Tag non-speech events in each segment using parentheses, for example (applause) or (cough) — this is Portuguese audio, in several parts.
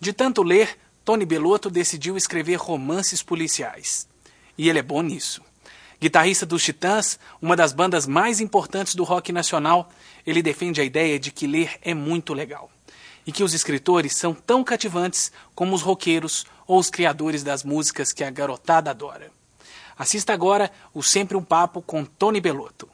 De tanto ler, Tony Bellotto decidiu escrever romances policiais. E ele é bom nisso. Guitarrista dos Titãs, uma das bandas mais importantes do rock nacional, ele defende a ideia de que ler é muito legal. E que os escritores são tão cativantes como os roqueiros ou os criadores das músicas que a garotada adora. Assista agora o Sempre um Papo com Tony Bellotto.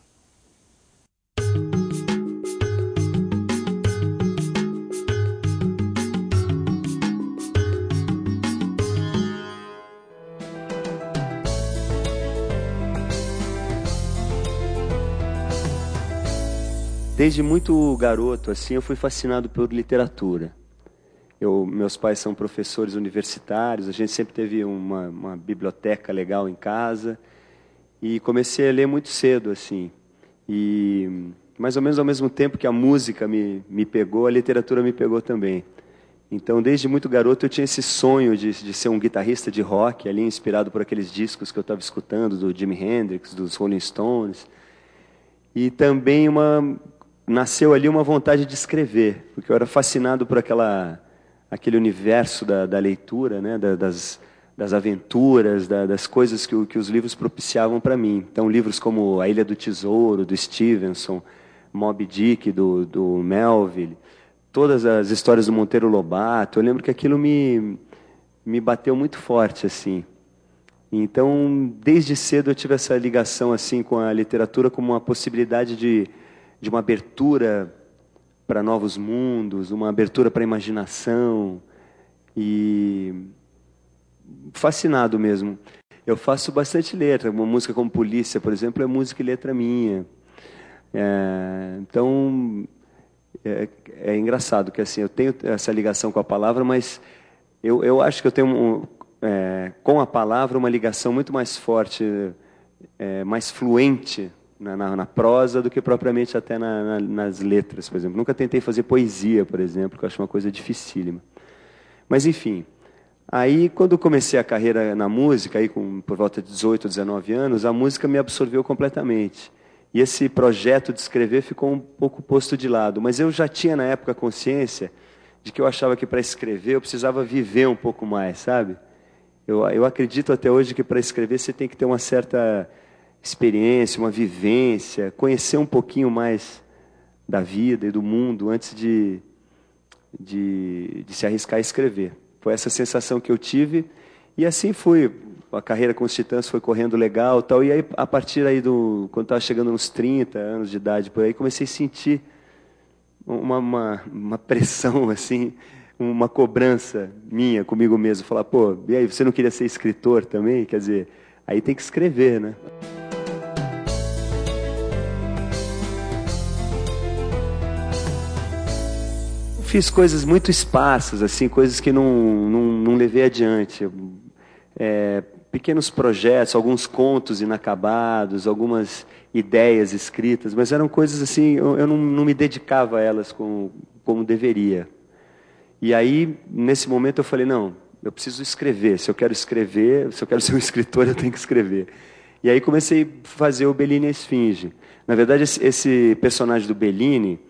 Desde muito garoto, assim, eu fui fascinado por literatura. Eu, meus pais são professores universitários, a gente sempre teve uma, uma biblioteca legal em casa e comecei a ler muito cedo, assim. E mais ou menos ao mesmo tempo que a música me, me pegou, a literatura me pegou também. Então, desde muito garoto, eu tinha esse sonho de, de ser um guitarrista de rock, ali inspirado por aqueles discos que eu estava escutando, do Jimi Hendrix, dos Rolling Stones. E também uma nasceu ali uma vontade de escrever, porque eu era fascinado por aquela, aquele universo da, da leitura, né, da, das, das aventuras, da, das coisas que, que os livros propiciavam para mim. Então, livros como A Ilha do Tesouro, do Stevenson, Moby Dick, do, do Melville, todas as histórias do Monteiro Lobato, eu lembro que aquilo me, me bateu muito forte, assim. Então, desde cedo eu tive essa ligação assim com a literatura como uma possibilidade de de uma abertura para novos mundos, uma abertura para a imaginação e fascinado mesmo. Eu faço bastante letra, uma música como Polícia, por exemplo, é música e letra minha. É, então é, é, engraçado que assim eu tenho essa ligação com a palavra, mas eu, eu acho que eu tenho um, é, com a palavra uma ligação muito mais forte, é, mais fluente na, na, na, prosa do que propriamente até na, nas letras, por exemplo. Nunca tentei fazer poesia, por exemplo, que eu acho uma coisa dificílima. Mas, enfim, aí quando comecei a carreira na música, aí com, por volta de 18, 19 anos, a música me absorveu completamente. E esse projeto de escrever ficou um pouco posto de lado. Mas eu já tinha, na época, consciência de que eu achava que para escrever eu precisava viver um pouco mais, sabe? Eu, eu acredito até hoje que para escrever você tem que ter uma certa experiência, uma vivência, conhecer um pouquinho mais da vida e do mundo antes de, de, de se arriscar a escrever. Foi essa sensação que eu tive e assim fui. A carreira com os Titãs foi correndo legal, tal. E aí a partir aí do quando estava chegando nos 30 anos de idade por aí, comecei a sentir uma, uma, uma pressão (laughs) assim, uma cobrança minha comigo mesmo, falar, pô, e aí você não queria ser escritor também? Quer dizer, aí tem que escrever, né? Fiz coisas muito esparsas, assim, coisas que não, não, não levei adiante. É, pequenos projetos, alguns contos inacabados, algumas ideias escritas, mas eram coisas assim, eu, eu não, não, me dedicava a elas como, como deveria. E aí, nesse momento, eu falei: não, eu preciso escrever. Se eu quero escrever, se eu quero ser um (laughs) escritor, eu tenho que escrever. E aí comecei a fazer o Bellini a Esfinge. Na verdade, esse personagem do Bellini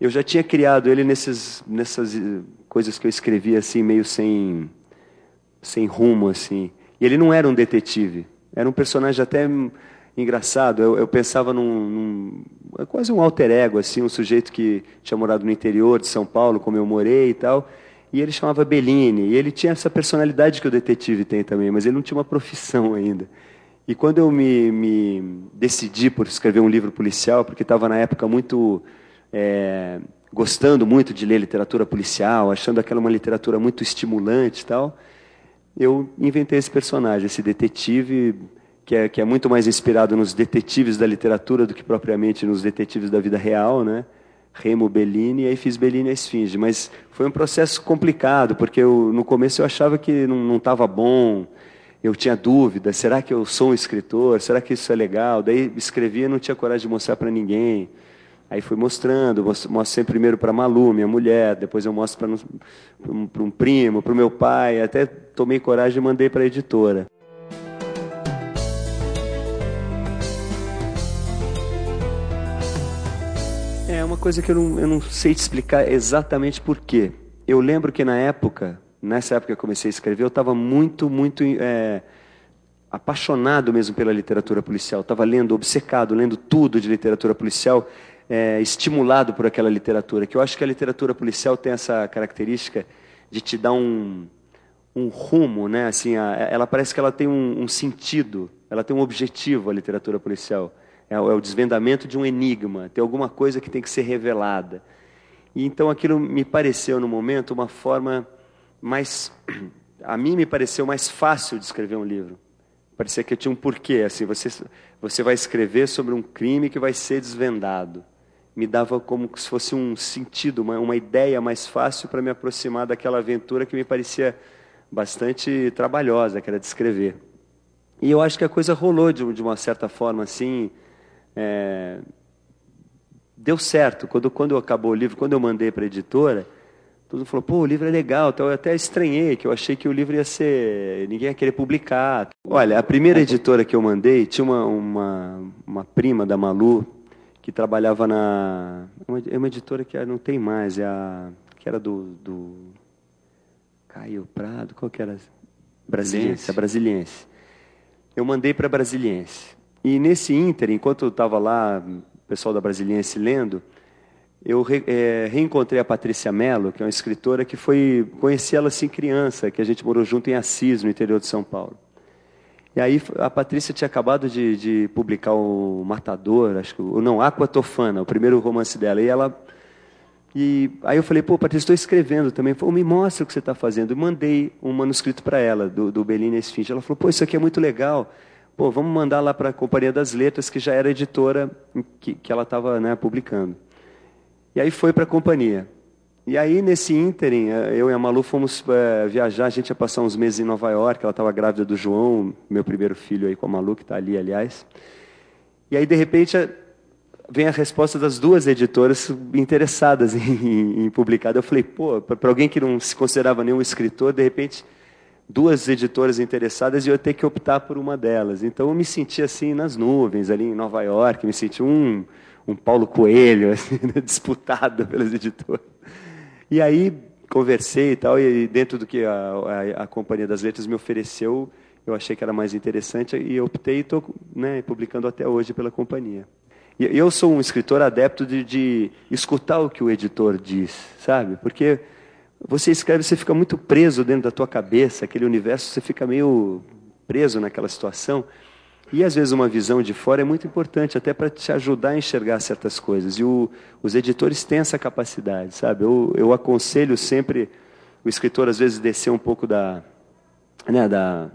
eu já tinha criado ele nesses, nessas eh, coisas que eu escrevia assim, meio sem, sem rumo, assim. E ele não era um detetive, era um personagem até engraçado. Eu, eu pensava num, num, é quase um alter ego, assim, um sujeito que tinha morado no interior de São Paulo, como eu morei e tal. E ele chamava Bellini. E ele tinha essa personalidade que o detetive tem também, mas ele não tinha uma profissão ainda. E quando eu me, me decidi por escrever um livro policial, porque estava na época muito é, gostando muito de ler literatura policial, achando aquela uma literatura muito estimulante e tal, eu inventei esse personagem, esse detetive que é, que é muito mais inspirado nos detetives da literatura do que propriamente nos detetives da vida real, né? Remo Bellini, e aí fiz Bellini a Esfinge. Mas foi um processo complicado, porque eu, no começo eu achava que não estava bom, eu tinha dúvida, será que eu sou um escritor? Será que isso é legal? Daí escrevia e não tinha coragem de mostrar para ninguém. Aí fui mostrando, mostro sempre primeiro para Malu, minha mulher, depois eu mostro para um, um primo, para o meu pai, até tomei coragem e mandei para a editora. É uma coisa que eu não, eu não sei te explicar exatamente por quê. Eu lembro que na época nessa época que eu comecei a escrever, eu estava muito, muito é, apaixonado mesmo pela literatura policial. Estava lendo, obcecado, lendo tudo de literatura policial, é, estimulado por aquela literatura. Que eu acho que a literatura policial tem essa característica de te dar um, um rumo, né? Assim, a, ela parece que ela tem um, um, sentido, ela tem um objetivo, a literatura policial. É, é, o desvendamento de um enigma, tem alguma coisa que tem que ser revelada. E então aquilo me pareceu no momento uma forma mais, (clears throat) a mim me pareceu mais fácil de escrever um livro. Parecia que tinha um porquê, assim, você você vai escrever sobre um crime que vai ser desvendado. Me dava como se fosse um sentido, uma, uma ideia mais fácil para me aproximar daquela aventura que me parecia bastante trabalhosa, que era de escrever. E eu acho que a coisa rolou de, de uma certa forma, assim, é, deu certo. Quando, quando acabou o livro, quando eu mandei para a editora, todo mundo falou, pô, o livro é legal. Então eu até estranhei, que eu achei que o livro ia ser. ninguém ia querer publicar. Olha, a primeira editora que eu mandei tinha uma, uma, uma prima da Malu que trabalhava na. É uma editora que não tem mais, é a. que era do. do Caio Prado, qual que era? Brasiliense, a Brasiliense. Eu mandei para a Brasiliense. E nesse ínter, enquanto eu estava lá, o pessoal da Brasiliense lendo, eu re, é, reencontrei a Patrícia Mello, que é uma escritora que foi. Conheci ela assim criança, que a gente morou junto em Assis, no interior de São Paulo. E aí a Patrícia tinha acabado de, de publicar o Matador, acho que. Não, Aquatofana, o primeiro romance dela. E ela. E aí eu falei, pô, Patrícia, estou escrevendo também. Falou, me mostra o que você está fazendo. E mandei um manuscrito para ela, do, do Bellini Esfinge. Ela falou, pô, isso aqui é muito legal. Pô, vamos mandar lá para a Companhia das Letras, que já era editora que, que ela estava né, publicando. E aí foi para a companhia. E aí, nesse ínterim, eh, eu e a Malu fomos é, viajar, a gente ia passar uns meses em Nova York, ela estava grávida do João, meu primeiro filho aí com a Malu, que está ali, aliás. E aí, de repente, vem a resposta das duas editoras interessadas (laughs) em, em, publicar. Eu falei, pô, para alguém que não se considerava nenhum escritor, de repente, duas editoras interessadas e eu ter que optar por uma delas. Então, eu me senti assim nas nuvens, ali em Nova York, me senti um um Paulo Coelho, (laughs) assim, né, disputado pelas editoras. E aí conversei e tal, e dentro do que a, a, a, Companhia das Letras me ofereceu, eu achei que era mais interessante e optei e estou né, publicando até hoje pela companhia. E eu sou um escritor adepto de, de escutar o que o editor diz, sabe? Porque você escreve, você fica muito preso dentro da tua cabeça, aquele universo, você fica meio preso naquela situação. E às vezes uma visão de fora é muito importante, até para te ajudar a enxergar certas coisas. E o, os editores têm essa capacidade, sabe? Eu, eu aconselho sempre o escritor, às vezes, descer um pouco da, né, da,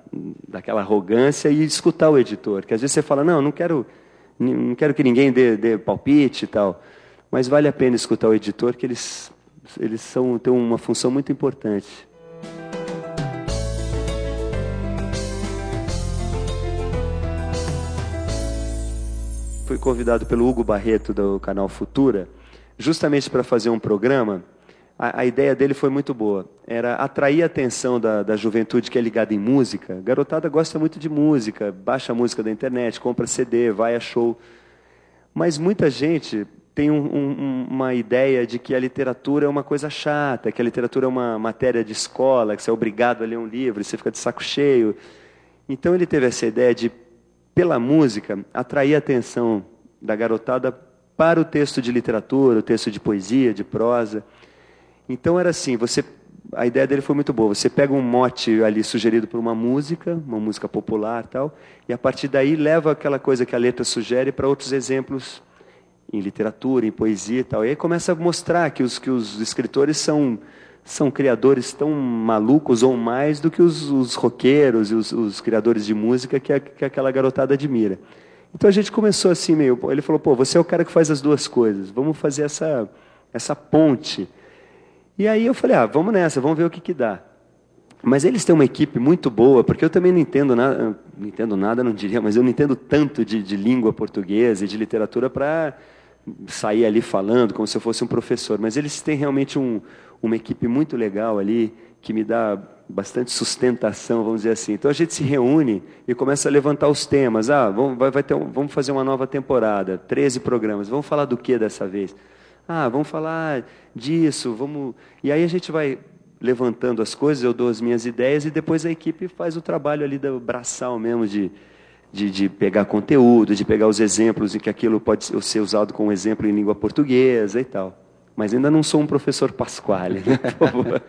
daquela arrogância e escutar o editor. Que às vezes você fala, não, não quero, não quero que ninguém dê, dê palpite e tal. Mas vale a pena escutar o editor, que eles, eles são, têm uma função muito importante. Fui convidado pelo Hugo Barreto do canal Futura, justamente para fazer um programa. A, a, ideia dele foi muito boa. Era atrair a atenção da, da juventude que é ligada em música. A garotada gosta muito de música, baixa música da internet, compra CD, vai a show. Mas muita gente tem um, um, uma ideia de que a literatura é uma coisa chata, que a literatura é uma matéria de escola, que você é obrigado a ler um livro você fica de saco cheio. Então ele teve essa ideia de pela música, atrair a atenção da garotada para o texto de literatura, o texto de poesia, de prosa. Então era assim, você a ideia dele foi muito boa. Você pega um mote ali sugerido por uma música, uma música popular, tal, e a partir daí leva aquela coisa que a letra sugere para outros exemplos em literatura, em poesia e tal. E aí começa a mostrar que os que os escritores são são criadores tão malucos ou mais do que os, os roqueiros e os, os criadores de música que, a, que aquela garotada admira. Então a gente começou assim meio. Ele falou: pô, você é o cara que faz as duas coisas, vamos fazer essa, essa ponte. E aí eu falei: ah, vamos nessa, vamos ver o que, que dá. Mas eles têm uma equipe muito boa, porque eu também não entendo nada, não entendo nada, não diria, mas eu não entendo tanto de, de língua portuguesa e de literatura para sair ali falando como se eu fosse um professor. Mas eles têm realmente um, uma equipe muito legal ali, que me dá bastante sustentação, vamos dizer assim. Então a gente se reúne e começa a levantar os temas. Ah, vamos, vai, vai ter um, vamos fazer uma nova temporada, 13 programas. Vamos falar do que dessa vez? Ah, vamos falar disso, vamos. E aí a gente vai levantando as coisas, eu dou as minhas ideias e depois a equipe faz o trabalho ali do braçal mesmo de, de, de pegar conteúdo, de pegar os exemplos em que aquilo pode ser usado como exemplo em língua portuguesa e tal. Mas ainda não sou um professor Pasquale, né? por favor. (laughs)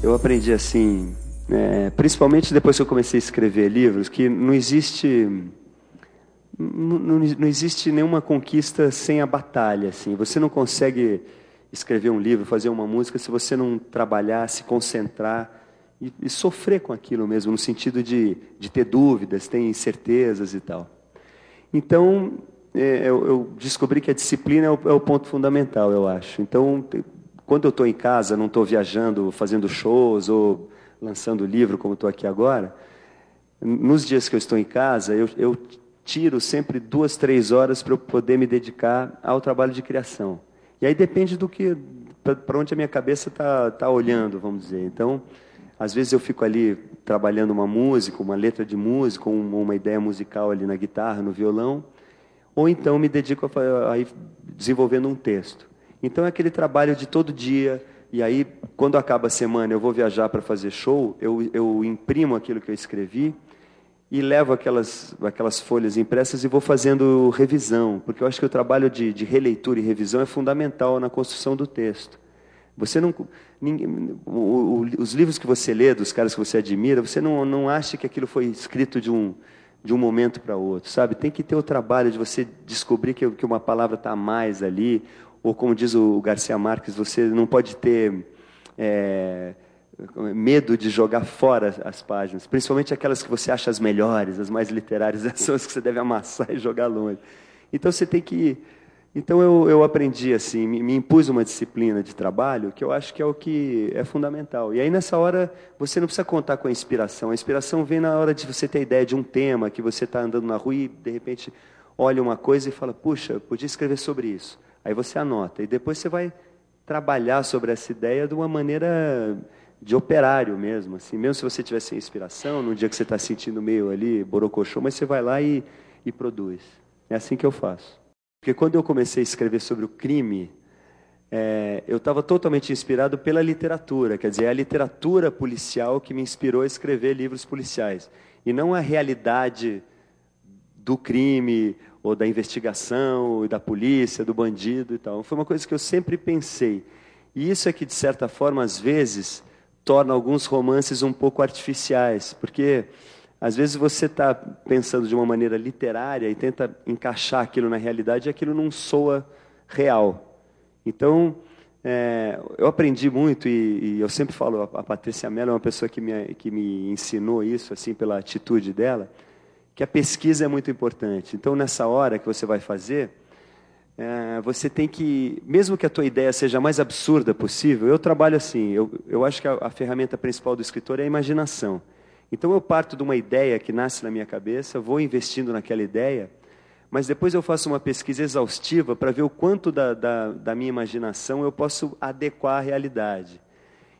eu aprendi assim, é, principalmente depois que eu comecei a escrever livros, que não existe não, não, existe nenhuma conquista sem a batalha. Assim. Você não consegue escrever um livro, fazer uma música, se você não trabalhar, se concentrar e, e sofrer com aquilo mesmo, no sentido de, de ter dúvidas, ter incertezas e tal. Então, é, eu, eu, descobri que a disciplina é o, é o ponto fundamental, eu acho. Então, quando eu estou em casa, não estou viajando, fazendo shows ou lançando livro, como estou aqui agora, nos dias que eu estou em casa, eu, eu tiro sempre duas, três horas para eu poder me dedicar ao trabalho de criação. E aí depende do que, para onde a minha cabeça está tá olhando, vamos dizer. Então, às vezes eu fico ali trabalhando uma música, uma letra de música, uma, ideia musical ali na guitarra, no violão, ou então me dedico a, a desenvolvendo um texto. Então é aquele trabalho de todo dia, e aí, quando acaba a semana, eu vou viajar para fazer show, eu, eu imprimo aquilo que eu escrevi, e levo aquelas, aquelas folhas impressas e vou fazendo revisão, porque eu acho que o trabalho de, de releitura e revisão é fundamental na construção do texto. Você não, ninguém, os livros que você lê, dos caras que você admira, você não, não acha que aquilo foi escrito de um, de um momento para outro, sabe? Tem que ter o trabalho de você descobrir que, que uma palavra está a mais ali, ou como diz o Garcia Marques, você não pode ter é, medo de jogar fora as páginas, principalmente aquelas que você acha as melhores, as mais literárias, (laughs) são as que você deve amassar e jogar longe. Então você tem que. Então eu, eu aprendi assim, me, me, impus uma disciplina de trabalho que eu acho que é o que é fundamental. E aí nessa hora você não precisa contar com a inspiração. A inspiração vem na hora de você ter ideia de um tema que você está andando na rua e de repente olha uma coisa e fala, puxa, podia escrever sobre isso. Aí você anota e depois você vai trabalhar sobre essa ideia de uma maneira de operário mesmo, assim, mesmo se você tiver sem inspiração, num dia que você está sentindo meio ali borocochô, mas você vai lá e, e produz. É assim que eu faço. Porque quando eu comecei a escrever sobre o crime, é, eu estava totalmente inspirado pela literatura, quer dizer, é a literatura policial que me inspirou a escrever livros policiais, e não a realidade do crime, ou da investigação, ou da polícia, do bandido e tal. Foi uma coisa que eu sempre pensei. E isso é que, de certa forma, às vezes, torna alguns romances um pouco artificiais, porque às vezes você está pensando de uma maneira literária e tenta encaixar aquilo na realidade e aquilo não soa real. Então, é, eu aprendi muito e, e, eu sempre falo, a, Patrícia Mello é uma pessoa que me, que me ensinou isso, assim, pela atitude dela, que a pesquisa é muito importante. Então, nessa hora que você vai fazer, é, você tem que, mesmo que a tua ideia seja a mais absurda possível, eu trabalho assim, eu, eu acho que a, a ferramenta principal do escritor é a imaginação. Então eu parto de uma ideia que nasce na minha cabeça, vou investindo naquela ideia, mas depois eu faço uma pesquisa exaustiva para ver o quanto da, da, da, minha imaginação eu posso adequar à realidade.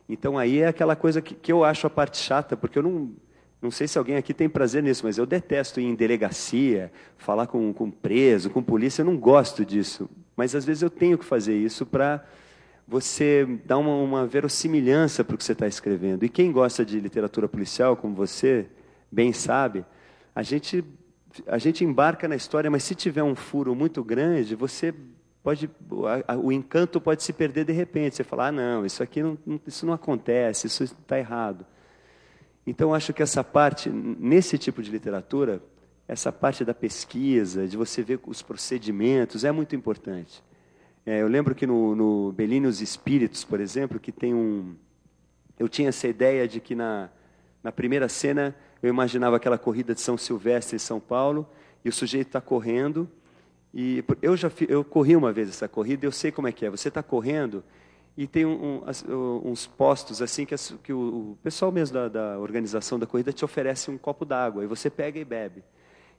Então aí é aquela coisa que, que eu acho a parte chata, porque eu não, não sei se alguém aqui tem prazer nisso, mas eu detesto ir em delegacia, falar com, com preso, com polícia, eu não gosto disso. Mas às vezes eu tenho que fazer isso para você dar uma, uma verossimilhança para o que você está escrevendo. E quem gosta de literatura policial, como você bem sabe, a gente, a gente embarca na história, mas se tiver um furo muito grande, você pode, o encanto pode se perder de repente. Você fala, ah, não, isso aqui não, isso não acontece, isso está errado. Então, acho que essa parte, nesse tipo de literatura, essa parte da pesquisa, de você ver os procedimentos, é muito importante. É, eu lembro que no, no os Espíritos, por exemplo, que tem um... Eu tinha essa ideia de que na, na primeira cena eu imaginava aquela corrida de São Silvestre em São Paulo, e o sujeito está correndo, e eu já eu corri uma vez essa corrida, eu sei como é que é. Você está correndo e tem um, um, uns postos assim que, que o, o, pessoal mesmo da, da, organização da corrida te oferece um copo d'água e você pega e bebe.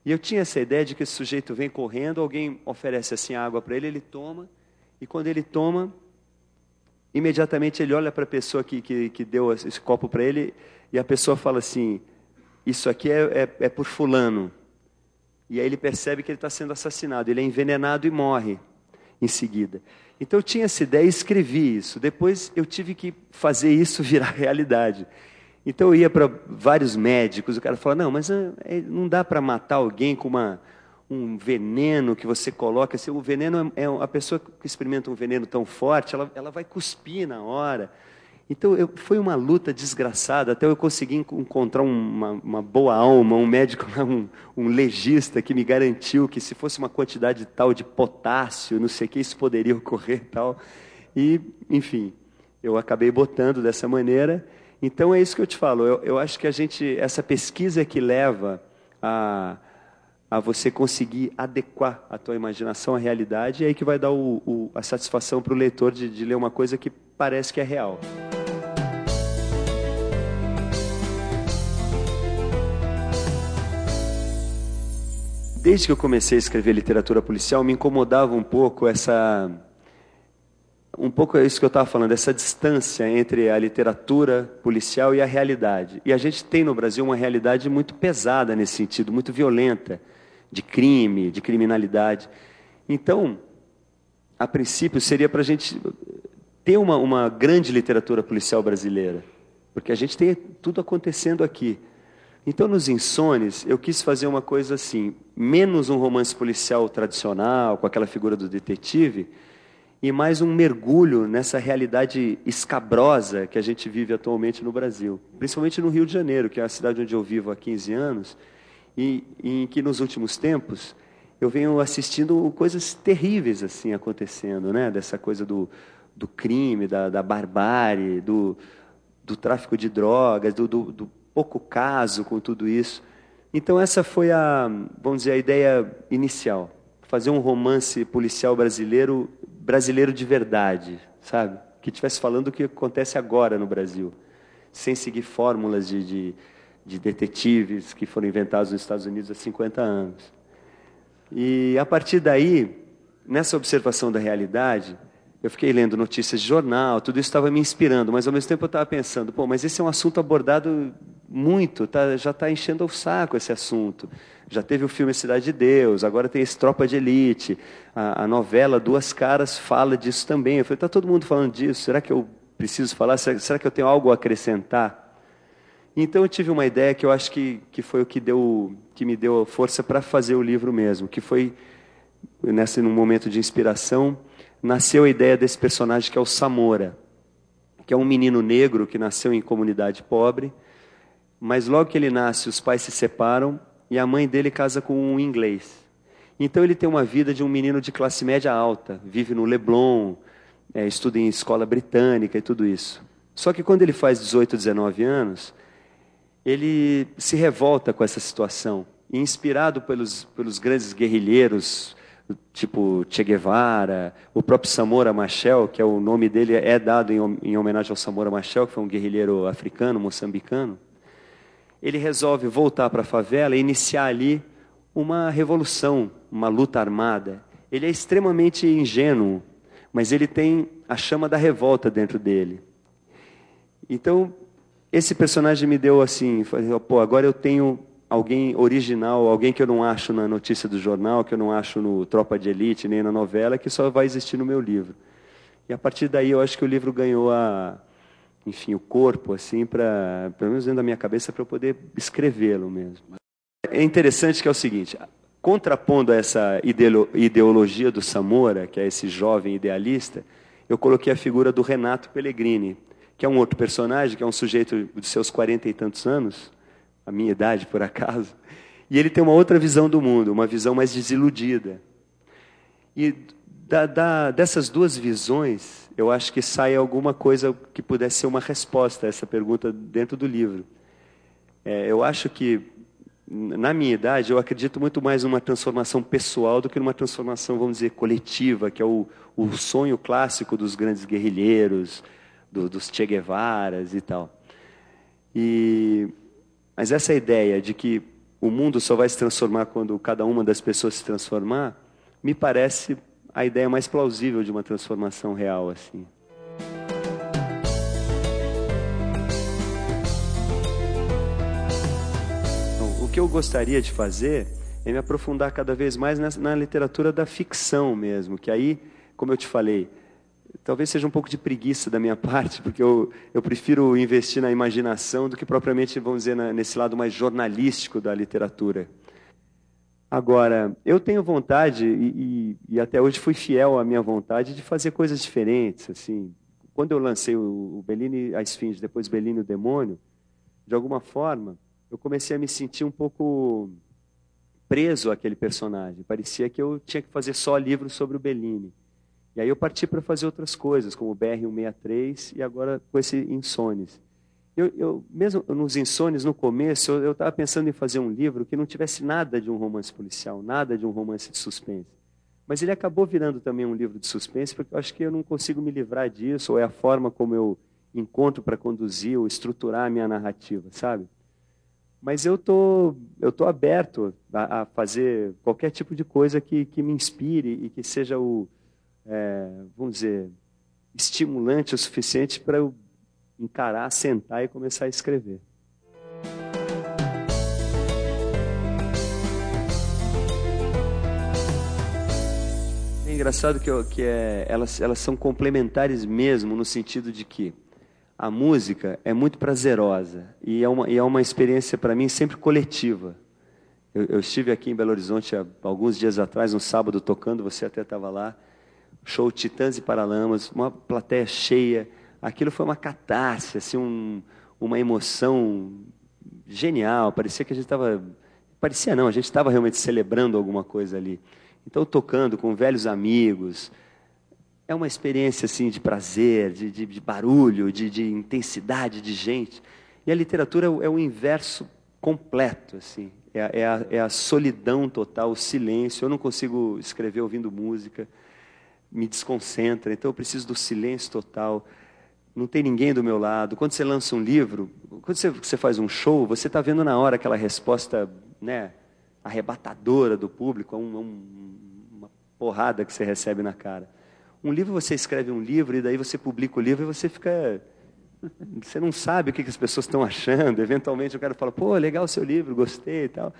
E eu tinha essa ideia de que esse sujeito vem correndo, alguém oferece assim água para ele, ele toma e quando ele toma, imediatamente ele olha para a pessoa que, que, que, deu esse copo para ele e a pessoa fala assim: isso aqui é, é, é por fulano. E aí ele percebe que ele está sendo assassinado. Ele é envenenado e morre em seguida. Então eu tinha essa ideia e escrevi isso. Depois eu tive que fazer isso (laughs) virar realidade. Então eu ia para vários médicos, o cara falava, não, mas ah, é, não dá para matar alguém com uma, um veneno que você coloca. Assim, o veneno é, é, a pessoa que experimenta um veneno tão forte, ela, ela vai cuspir na hora. Então eu, foi uma luta desgraçada até eu conseguir encontrar uma, uma boa alma, um médico, (laughs) um, um, legista que me garantiu que se fosse uma quantidade tal de potássio, não sei o que, isso poderia ocorrer tal. E, enfim, eu acabei botando dessa maneira. Então é isso que eu te falo. Eu, eu acho que a gente, essa pesquisa é que leva a, a você conseguir adequar a tua imaginação à realidade, é aí que vai dar o, o, a satisfação para o leitor de, de ler uma coisa que parece que é real. Desde que eu comecei a escrever literatura policial, me incomodava um pouco essa um pouco é isso que eu estava falando, essa distância entre a literatura policial e a realidade. E a gente tem no Brasil uma realidade muito pesada nesse sentido, muito violenta, de crime, de criminalidade. Então, a princípio, seria para a gente ter uma, uma grande literatura policial brasileira, porque a gente tem tudo acontecendo aqui. Então, nos Insones, eu quis fazer uma coisa assim, menos um romance policial tradicional, com aquela figura do detetive, e mais um mergulho nessa realidade escabrosa que a gente vive atualmente no Brasil, principalmente no Rio de Janeiro, que é a cidade onde eu vivo há 15 anos, e, em que nos últimos tempos eu venho assistindo coisas terríveis assim acontecendo, né? Dessa coisa do, do crime, da, da barbárie, do, do tráfico de drogas, do, do, do pouco caso com tudo isso. Então essa foi a, vamos dizer, a ideia inicial, fazer um romance policial brasileiro brasileiro de verdade, sabe? Que estivesse falando o que acontece agora no Brasil, sem seguir fórmulas de, de, de detetives que foram inventados nos Estados Unidos há 50 anos. E a partir daí, nessa observação da realidade, eu fiquei lendo notícias de jornal, tudo isso estava me inspirando, mas ao mesmo tempo eu estava pensando, pô, mas esse é um assunto abordado muito, tá, já está enchendo o saco esse assunto. Já teve o filme Cidade de Deus, agora tem esse Tropa de Elite, a, a novela Duas Caras fala disso também. Eu falei, está todo mundo falando disso, será que eu preciso falar? Será, será, que eu tenho algo a acrescentar? Então eu tive uma ideia que eu acho que, que foi o que, deu, que me deu força para fazer o livro mesmo, que foi, nesse num momento de inspiração, nasceu a ideia desse personagem que é o Samora, que é um menino negro que nasceu em comunidade pobre, mas logo que ele nasce, os pais se separam e a mãe dele casa com um inglês. Então ele tem uma vida de um menino de classe média alta, vive no Leblon, é, estuda em escola britânica e tudo isso. Só que quando ele faz 18, 19 anos, ele se revolta com essa situação. Inspirado pelos, pelos grandes guerrilheiros, tipo Che Guevara, o próprio Samora Machel, que é o nome dele é dado em, em homenagem ao Samora Machel, que foi um guerrilheiro africano, moçambicano ele resolve voltar para a favela e iniciar ali uma revolução, uma luta armada. Ele é extremamente ingênuo, mas ele tem a chama da revolta dentro dele. Então, esse personagem me deu assim, pô, agora eu tenho alguém original, alguém que eu não acho na notícia do jornal, que eu não acho no Tropa de Elite, nem na novela, que só vai existir no meu livro. E a partir daí eu acho que o livro ganhou a, enfim, o corpo, assim, para, pelo menos dentro da minha cabeça, para eu poder escrevê-lo mesmo. É interessante que é o seguinte, contrapondo essa ideologia do Samora, que é esse jovem idealista, eu coloquei a figura do Renato Pellegrini, que é um outro personagem, que é um sujeito de seus quarenta e tantos anos, a minha idade por acaso, e ele tem uma outra visão do mundo, uma visão mais desiludida. E da, da, dessas duas visões, eu acho que sai alguma coisa que pudesse ser uma resposta a essa pergunta dentro do livro. É, eu acho que, na minha idade, eu acredito muito mais numa transformação pessoal do que numa transformação, vamos dizer, coletiva, que é o, o sonho clássico dos grandes guerrilheiros, do, dos Che Guevaras e tal. E, mas essa ideia de que o mundo só vai se transformar quando cada uma das pessoas se transformar, me parece a ideia mais plausível de uma transformação real assim. Então, o que eu gostaria de fazer é me aprofundar cada vez mais na, na literatura da ficção mesmo, que aí, como eu te falei, talvez seja um pouco de preguiça da minha (laughs) parte, porque eu, eu prefiro investir na imaginação do que propriamente, vamos dizer, na, nesse lado mais jornalístico da literatura. Agora, eu tenho vontade, e, e, e, até hoje fui fiel à minha vontade, de fazer coisas diferentes. Assim. Quando eu lancei o, o Bellini, a Esfinge, depois Bellini, o Demônio, de alguma forma, eu comecei a me sentir um pouco preso àquele personagem. Parecia que eu tinha que fazer só livros sobre o Bellini. E aí eu parti para fazer outras coisas, como o BR-163 e agora com esse Insones. Eu, eu, mesmo nos Insones, no começo, eu estava pensando em fazer um livro que não tivesse nada de um romance policial, nada de um romance de suspense. Mas ele acabou virando também um livro de suspense, porque eu acho que eu não consigo me livrar disso, ou é a forma como eu encontro para conduzir ou estruturar a minha narrativa, sabe? Mas eu tô, eu tô aberto a, a fazer qualquer tipo de coisa que, que me inspire e que seja o, é, vamos dizer, estimulante o suficiente para eu encarar, sentar e começar a escrever. É engraçado que, que é, elas, elas são complementares mesmo, no sentido de que a música é muito prazerosa e é uma, e é uma experiência para mim sempre coletiva. Eu, eu, estive aqui em Belo Horizonte há alguns dias atrás, um sábado, tocando, você até estava lá, show Titãs e Paralamas, uma plateia cheia. Aquilo foi uma catarse, assim, um, uma emoção genial. Parecia que a gente estava. Parecia não, a gente estava realmente celebrando alguma coisa ali. Então, tocando com velhos amigos, é uma experiência assim de prazer, de, de, de barulho, de, de, intensidade de gente. E a literatura é o inverso completo, assim. É, é, a, é a solidão total, o silêncio. Eu não consigo escrever ouvindo música, me desconcentra. Então eu preciso do silêncio total. Não tem ninguém do meu lado. Quando você lança um livro, quando você, você faz um show, você está vendo na hora aquela resposta, né, arrebatadora do público, um, um, uma porrada que você recebe na cara. Um livro, você escreve um livro e daí você publica o livro e você fica. Você não sabe o que, as pessoas estão achando. Eventualmente o cara fala, pô, legal o seu livro, gostei e tal.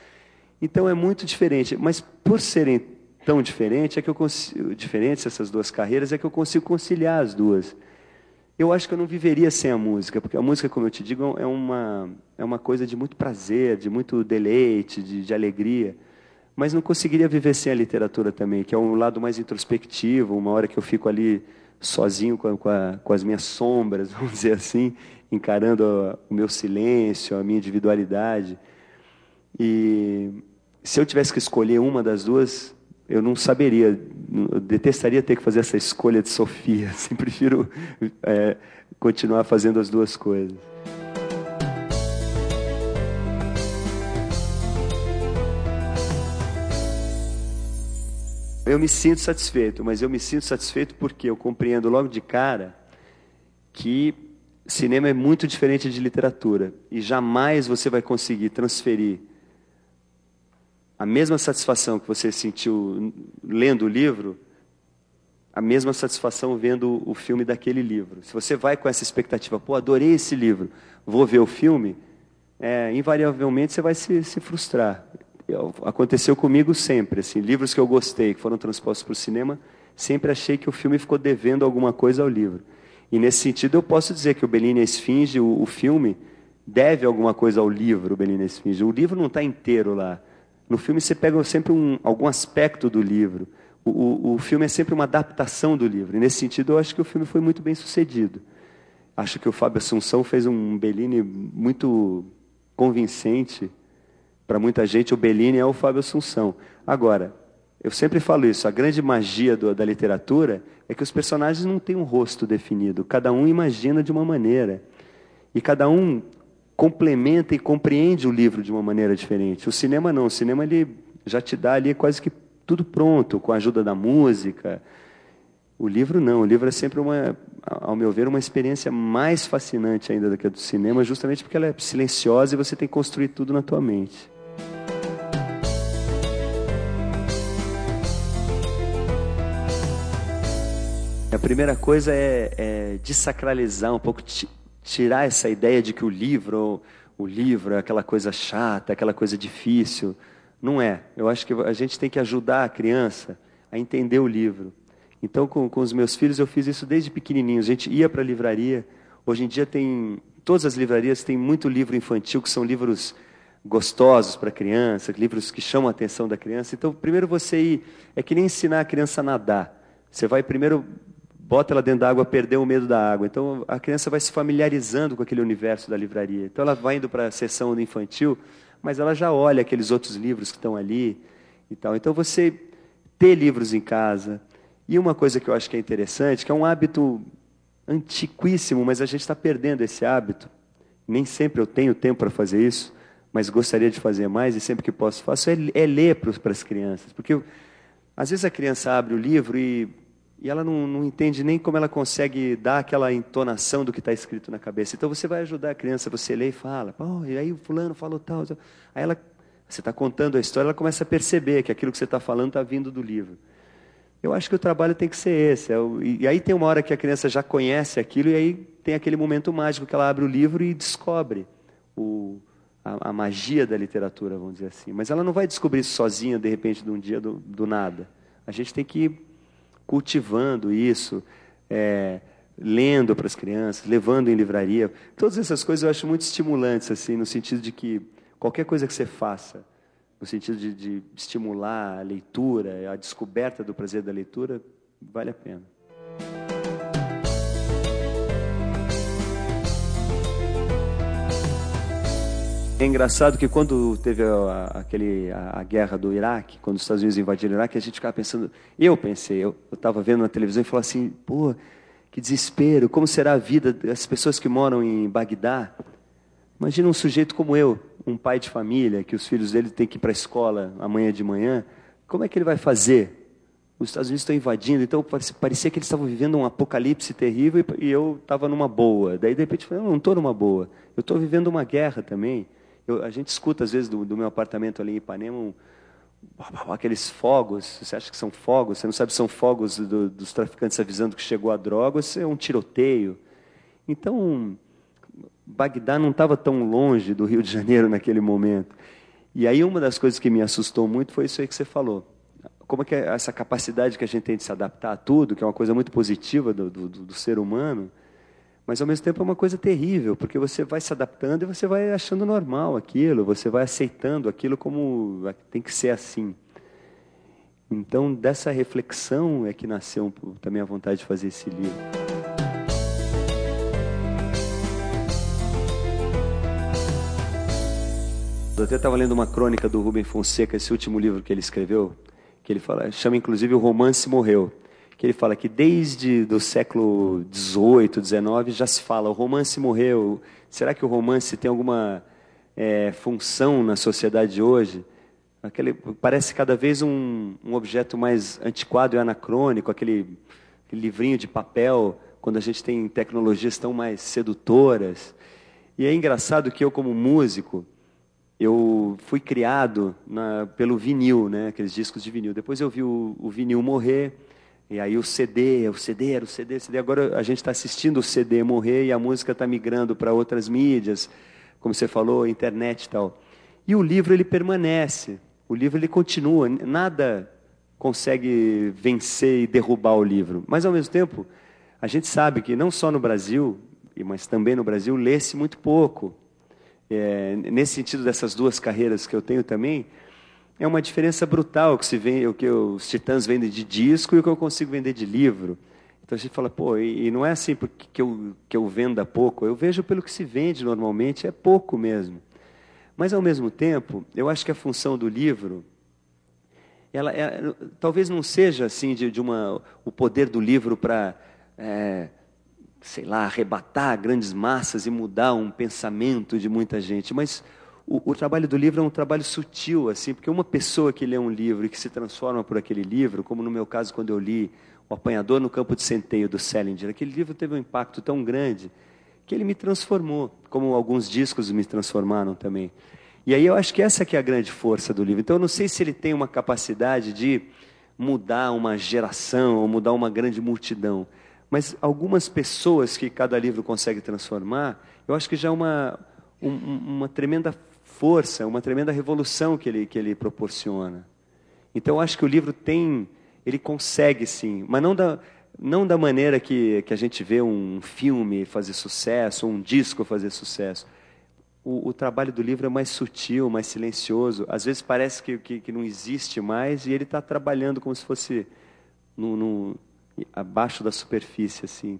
Então é muito diferente. Mas por serem tão diferentes, é que eu consigo, diferentes essas duas carreiras, é que eu consigo conciliar as duas. Eu acho que eu não viveria sem a música, porque a música, como eu te digo, é uma, é uma coisa de muito prazer, de muito deleite, de, de alegria mas não conseguiria viver sem a literatura também, que é um lado mais introspectivo, uma hora que eu fico ali sozinho com, a, com, a, com as minhas sombras, (laughs) vamos dizer assim, encarando o meu silêncio, a minha individualidade. E se eu tivesse que escolher uma das duas, eu não saberia, eu detestaria ter que fazer essa escolha de Sofia. (laughs) Assim, prefiro é, continuar fazendo as duas coisas. Eu me sinto satisfeito, mas eu me sinto satisfeito porque eu compreendo logo de cara que cinema é muito diferente de literatura e jamais você vai conseguir transferir a mesma satisfação que você sentiu lendo o livro, a mesma satisfação vendo o filme daquele livro. Se você vai com essa expectativa, pô, adorei esse livro, vou ver o filme, é, invariavelmente você vai se, se frustrar aconteceu comigo sempre, assim, livros que eu gostei, que foram transpostos para o cinema, sempre achei que o filme ficou devendo alguma coisa ao livro. E nesse sentido eu posso dizer que o Bellini Esfinge, o, o filme, deve alguma coisa ao livro, o Bellini Esfinge. O livro não está inteiro lá. No filme você pega sempre um, algum aspecto do livro. O, o, o, filme é sempre uma adaptação do livro. E nesse sentido eu acho que o filme foi muito bem sucedido. Acho que o Fábio Assunção fez um Bellini muito convincente para muita gente, o Bellini é o Fábio Assunção. Agora, eu sempre falo isso, a grande magia do, da literatura é que os personagens não têm um rosto definido, cada um imagina de uma maneira. E cada um complementa e compreende o livro de uma maneira diferente. O cinema não, o cinema ele já te dá ali quase que tudo pronto, com a ajuda da música. O livro não, o livro é sempre uma, ao meu ver, uma experiência mais fascinante ainda do que a do cinema, justamente porque ela é silenciosa e você tem que construir tudo na tua mente. A primeira coisa é, é desacralizar um pouco, tirar essa ideia de que o livro, o livro é aquela coisa chata, aquela coisa difícil. Não é. Eu acho que a gente tem que ajudar a criança a entender o livro. Então, com, com os meus filhos, eu fiz isso desde pequenininhos. A gente ia para a livraria. Hoje em dia tem todas as livrarias têm muito livro infantil que são livros gostosos para a criança, livros que chamam a atenção da criança. Então, primeiro você ir, é que nem ensinar a criança a nadar. Você vai primeiro bota ela dentro da água, perder o medo da água. Então a criança vai se familiarizando com aquele universo da livraria. Então ela vai indo para a sessão infantil, mas ela já olha aqueles outros livros que estão ali e tal. Então você ter livros em casa. E uma coisa que eu acho que é interessante, que é um hábito antiquíssimo, mas a gente está perdendo esse hábito. Nem sempre eu tenho tempo para fazer isso, mas gostaria de fazer mais e sempre que posso faço, é, é ler para as crianças. Porque às vezes a criança abre o livro e, e ela não, não entende nem como ela consegue dar aquela entonação do que está escrito na cabeça. Então você vai ajudar a criança, você lê e fala, oh, e aí o fulano falou tal. Aí ela, você está contando a história, ela começa a perceber que aquilo que você está falando está vindo do livro. Eu acho que o trabalho tem que ser esse. É e aí tem uma hora que a criança já conhece aquilo, e aí tem aquele momento mágico que ela abre o livro e descobre o, a, a, magia da literatura, vamos dizer assim. Mas ela não vai descobrir isso sozinha, de repente, de um dia do, do nada. A gente tem que cultivando isso, é, lendo para as crianças, levando em livraria. Todas essas coisas eu acho muito estimulantes, assim, no sentido de que qualquer coisa que você faça no sentido de, de estimular a leitura, a descoberta do prazer da leitura, vale a pena. É engraçado que quando teve a, aquele, a, a, guerra do Iraque, quando os Estados Unidos invadiram o Iraque, a gente ficava pensando, eu pensei, eu estava vendo na televisão e falava assim, pô, que desespero, como será a vida das pessoas que moram em Bagdá? Imagina um sujeito como eu, um pai de família, que os filhos dele têm que ir para a escola amanhã de manhã, como é que ele vai fazer? Os Estados Unidos estão invadindo, então parecia que eles estavam vivendo um apocalipse terrível e eu estava numa boa. Daí, de repente, eu falei, não, não estou numa boa, eu estou vivendo uma guerra também. Eu, a gente escuta, às vezes, do, do meu apartamento ali em Ipanema, um, aqueles fogos, você acha que são fogos, você não sabe se são fogos do, dos traficantes avisando que chegou a droga ou se é um tiroteio. Então, Bagdá não estava tão longe do Rio de Janeiro naquele momento. E aí uma das coisas que me assustou muito foi isso aí que você falou. Como é que é essa capacidade que a gente tem de se adaptar a tudo, que é uma coisa muito positiva do, do, do ser humano, mas ao mesmo tempo é uma coisa terrível, porque você vai se adaptando e você vai achando normal aquilo, você vai aceitando aquilo como tem que ser assim. Então, dessa reflexão é que nasceu também a vontade de fazer esse livro. Eu até estava lendo uma crônica do Rubem Fonseca, esse último livro que ele escreveu, que ele fala, chama inclusive O Romance Morreu, que ele fala que desde do século XVIII, XIX já se fala, o romance morreu. Será que o romance tem alguma é, função na sociedade de hoje? Aquele, parece cada vez um, um objeto mais antiquado e anacrônico, aquele, aquele livrinho de papel, quando a gente tem tecnologias tão mais sedutoras. E é engraçado que eu, como músico, eu fui criado na, pelo vinil, né, aqueles discos de vinil. Depois eu vi o, o vinil morrer, e aí o CD, o CD era o CD, o CD. Agora a gente está assistindo o CD morrer e a música está migrando para outras mídias, como você falou, internet e tal. E o livro ele permanece, o livro ele continua, nada consegue vencer e derrubar o livro. Mas ao mesmo tempo, a gente sabe que não só no Brasil, mas também no Brasil, lê-se muito pouco. É, nesse sentido dessas duas carreiras que eu tenho também, é uma diferença brutal que se vê, o que os titãs vendem de disco e o que eu consigo vender de livro. Então a gente fala, pô, e, e não é assim porque que eu, que eu venda pouco, eu vejo pelo que se vende normalmente, é pouco mesmo. Mas ao mesmo tempo, eu acho que a função do livro, ela, é, talvez não seja assim de, de uma, o poder do livro para é, sei lá, arrebatar grandes massas e mudar um pensamento de muita gente, mas o, o, trabalho do livro é um trabalho sutil, assim, porque uma pessoa que lê um livro e que se transforma por aquele livro, como no meu caso quando eu li O Apanhador no Campo de Centeio do Selinger, aquele livro teve um impacto tão grande que ele me transformou, como alguns discos me transformaram também. E aí eu acho que essa que é a grande força do livro. Então eu não sei se ele tem uma capacidade de mudar uma geração ou mudar uma grande multidão, mas algumas pessoas que cada livro consegue transformar, eu acho que já é uma, um, uma tremenda força, uma tremenda revolução que ele, que ele proporciona. Então, acho que o livro tem, ele consegue sim, mas não da, não da maneira que, que a gente vê um filme fazer sucesso, ou um disco fazer sucesso. O, o, trabalho do livro é mais sutil, mais silencioso. Às vezes parece que, que, que não existe mais e ele está trabalhando como se fosse no, no, abaixo da superfície, assim.